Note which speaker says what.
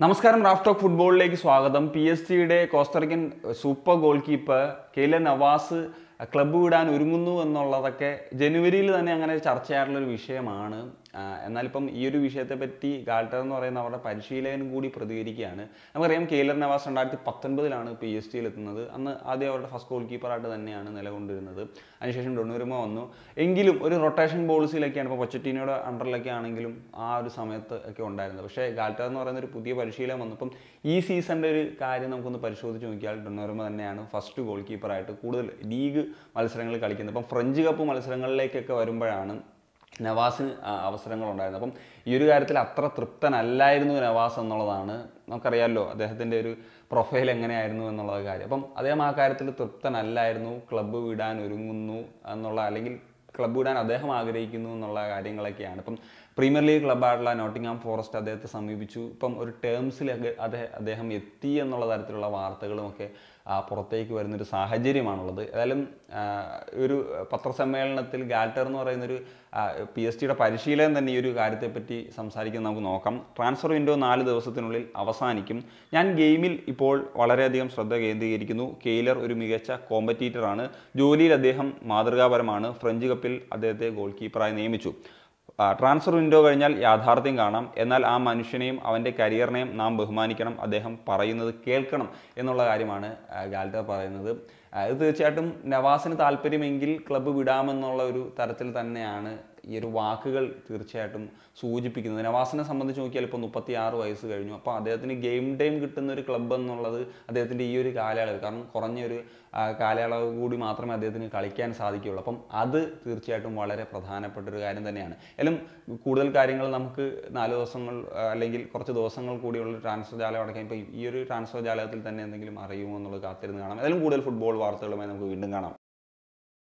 Speaker 1: നമസ്കാരം Raf talk ഫുട്ബോളിലേക്ക് സ്വാഗതം. പി എസ് ജിയുടെ Costa Rican super goalkeeper Keylor Navas club വിടാൻ ഒരുങ്ങുന്നു എന്നുള്ളതൊക്കെ ജനുവരിയിൽ തന്നെ അങ്ങനെ ചർച്ചയായിട്ടുള്ളൊരു വിഷയമാണ്. എന്നാലിപ്പം ഈ ഒരു വിഷയത്തെ പറ്റി ഗാൾട്ടർ എന്ന് പറയുന്ന അവരുടെ പരിശീലകൻ കൂടി പ്രതികരിക്കുകയാണ്. നമുക്കറിയാം കെയിലർ നവാസ് രണ്ടായിരത്തി പത്തൊൻപതിലാണ് പി എസ് ടിയിൽ എത്തുന്നത്. അന്ന് ആദ്യം അവരുടെ ഫസ്റ്റ് ഗോൾ കീപ്പറായിട്ട് തന്നെയാണ് നിലകൊണ്ടിരുന്നത്. അതിനുശേഷം ഡൊണൂരുമ വന്നു. എങ്കിലും ഒരു റൊട്ടേഷൻ പോളിസിയിലൊക്കെയാണ് ഇപ്പോൾ പൊച്ചറ്റീനോയുടെ അണ്ടറിലൊക്കെ ആണെങ്കിലും ആ ഒരു സമയത്ത് ഒക്കെ ഉണ്ടായിരുന്നത്. പക്ഷേ ഗാൾട്ടർ എന്ന് പറയുന്ന ഒരു പുതിയ പരിശീലനം വന്നപ്പം ഈ സീസണിന്റെ ഒരു കാര്യം നമുക്കൊന്ന് പരിശോധിച്ച് നോക്കിയാൽ ഡൊണോർമ തന്നെയാണ് ഫസ്റ്റ് ഗോൾ കീപ്പറായിട്ട് കൂടുതൽ ലീഗ് മത്സരങ്ങൾ കളിക്കുന്നത്. അപ്പം ഫ്രഞ്ച് കപ്പ് മത്സരങ്ങളിലേക്കൊക്കെ വരുമ്പോഴാണ് നവാസിന് അവസരങ്ങളുണ്ടായിരുന്നത്. അപ്പം ഈ ഒരു കാര്യത്തിൽ അത്ര തൃപ്തനല്ലായിരുന്നു നവാസ് എന്നുള്ളതാണ് നമുക്കറിയാമല്ലോ അദ്ദേഹത്തിന്റെ ഒരു പ്രൊഫൈൽ എങ്ങനെയായിരുന്നു എന്നുള്ള കാര്യം. അപ്പം അദ്ദേഹം ആ കാര്യത്തിൽ തൃപ്തനല്ലായിരുന്നു. ക്ലബ്ബ് വിടാൻ ഒരുങ്ങുന്നു എന്നുള്ള അല്ലെങ്കിൽ ക്ലബ്ബ് വിടാൻ അദ്ദേഹം ആഗ്രഹിക്കുന്നു എന്നുള്ള കാര്യങ്ങളൊക്കെയാണ്. ഇപ്പം പ്രീമിയർ ലീഗ് ക്ലബ്ബായിട്ടുള്ള നോട്ടിംഗ്ഹാം ഫോറസ്റ്റ് അദ്ദേഹത്തെ സമീപിച്ചു. ഇപ്പം ഒരു ടേംസിലൊക്കെ അദ്ദേഹം എത്തി എന്നുള്ള തരത്തിലുള്ള വാർത്തകളുമൊക്കെ പുറത്തേക്ക് വരുന്നൊരു സാഹചര്യമാണുള്ളത്. ഏതായാലും ഒരു പത്രസമ്മേളനത്തിൽ ഗാൽട്ടർ എന്ന് പറയുന്നൊരു പി എസ് ടിയുടെ പരിശീലകൻ തന്നെ ഈ ഒരു കാര്യത്തെപ്പറ്റി സംസാരിക്കുന്നത് നമുക്ക് നോക്കാം. ട്രാൻസ്ഫർ വിൻഡോ നാല് ദിവസത്തിനുള്ളിൽ അവസാനിക്കും. ഞാൻ ഗെയിമിൽ ഇപ്പോൾ വളരെയധികം ശ്രദ്ധ കേന്ദ്രീകരിക്കുന്നു. കെയ്ലർ ഒരു മികച്ച കോമ്പറ്റീറ്ററാണ് ജോലിയിൽ അദ്ദേഹം മാതൃകാപരമാണ്. ഫ്രഞ്ച് കപ്പിൽ അദ്ദേഹത്തെ ഗോൾ കീപ്പറായി നിയമിച്ചു. ട്രാൻസ്ഫർ വിൻഡോ കഴിഞ്ഞാൽ യാഥാർത്ഥ്യം കാണാം. എന്നാൽ ആ മനുഷ്യനെയും അവന്റെ കരിയറിനെയും നാം ബഹുമാനിക്കണം. അദ്ദേഹം പറയുന്നത് കേൾക്കണം എന്നുള്ള കാര്യമാണ് ഗാൽറ്റർ പറയുന്നത്. ഇത് തീർച്ചയായിട്ടും നവാസിന് താല്പര്യമെങ്കിൽ ക്ലബ്ബ് വിടാമെന്നുള്ള ഒരു തരത്തിൽ തന്നെയാണ് ഈ ഒരു വാക്കുകൾ തീർച്ചയായിട്ടും സൂചിപ്പിക്കുന്നത്. നവാസിനെ സംബന്ധിച്ച് നോക്കിയാൽ ഇപ്പോൾ മുപ്പത്തി ആറ് വയസ്സ് കഴിഞ്ഞു. അപ്പോൾ അദ്ദേഹത്തിന് ഗെയിം ടൈം കിട്ടുന്ന ഒരു ക്ലബ്ബ് എന്നുള്ളത് അദ്ദേഹത്തിന്റെ ഈ ഒരു കാലയളവ്. കാരണം കുറഞ്ഞൊരു ഒരു കാലയളവ് കൂടി മാത്രമേ അദ്ദേഹത്തിന് കളിക്കാൻ സാധിക്കുകയുള്ളൂ. അപ്പം അത് തീർച്ചയായിട്ടും വളരെ പ്രധാനപ്പെട്ട ഒരു കാര്യം തന്നെയാണ്. എല്ലാം കൂടുതൽ കാര്യങ്ങൾ നമുക്ക് നാല് ദിവസങ്ങൾ അല്ലെങ്കിൽ കുറച്ച് ദിവസങ്ങൾ കൂടിയുള്ള ട്രാൻസ്ഫർ ജാലം അടക്കാൻ ഇപ്പോൾ ഈ ഒരു ട്രാൻസ്ഫർ ജാലകത്തിൽ തന്നെ എന്തെങ്കിലും അറിയുമോ എന്നുള്ളത് കാത്തിരുന്ന് കാണാം. ഏതായാലും കൂടുതൽ ഫുട്ബോൾ വാർത്തകളുമായി നമുക്ക് വീണ്ടും കാണാം.